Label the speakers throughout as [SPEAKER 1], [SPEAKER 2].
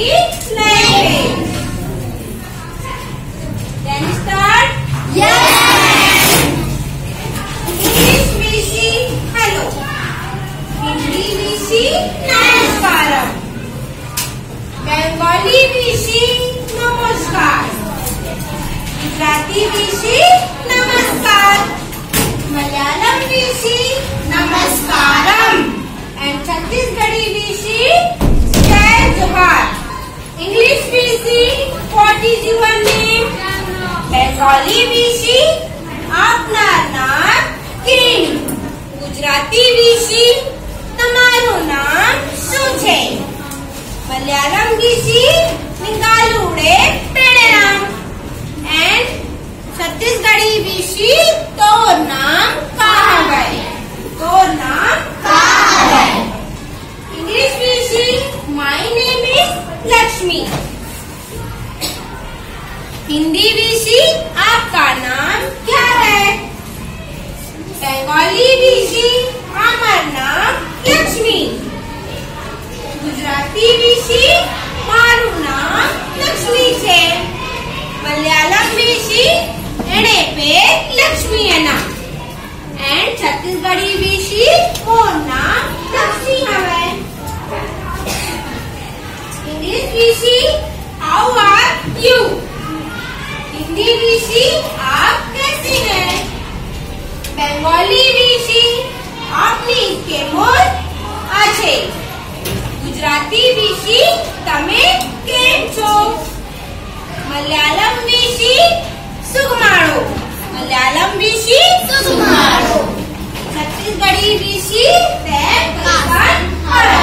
[SPEAKER 1] It's playing. Start? Yes. English hello. Hindi. Bengali we namaskar. Gujarati we namaskar. Bengali विषी अपना नाम किरण गुजराती विषी तमारो नाम शू मलयालम विषी हिंदी ऋषि आपका नाम क्या है? बंगाली ऋषि हमार नाम लक्ष्मी। गुजराती ऋषि मारू नाम लक्ष्मी छे। मलयालम ऋषि एने पे लक्ष्मी है ना। एंड छत्तीसगढ़ी ऋषि मोर नाम लक्ष्मी है English Rishi how are you? Hindi विषय आप कैसे हैं बंगाली विषय आपने इसके मोर अच्छे ગુજરાતી વિષય તમે કેમ છો મલયાલમ વિષય સુગમાળો મલયાલમ વિષય સુગમાળો છત્તીસગઢી વિષય તે કૈસન હરસ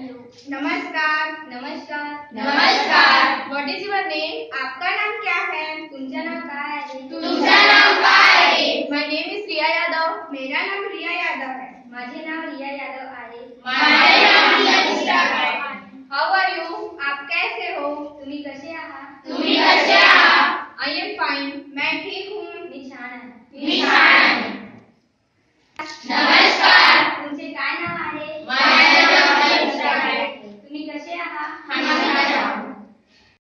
[SPEAKER 2] नमस्कार।
[SPEAKER 3] नमस्कार।
[SPEAKER 2] नमस्कार। व्हाट इज़ योर नेम आपका नाम क्या है?
[SPEAKER 3] कुंजना का है।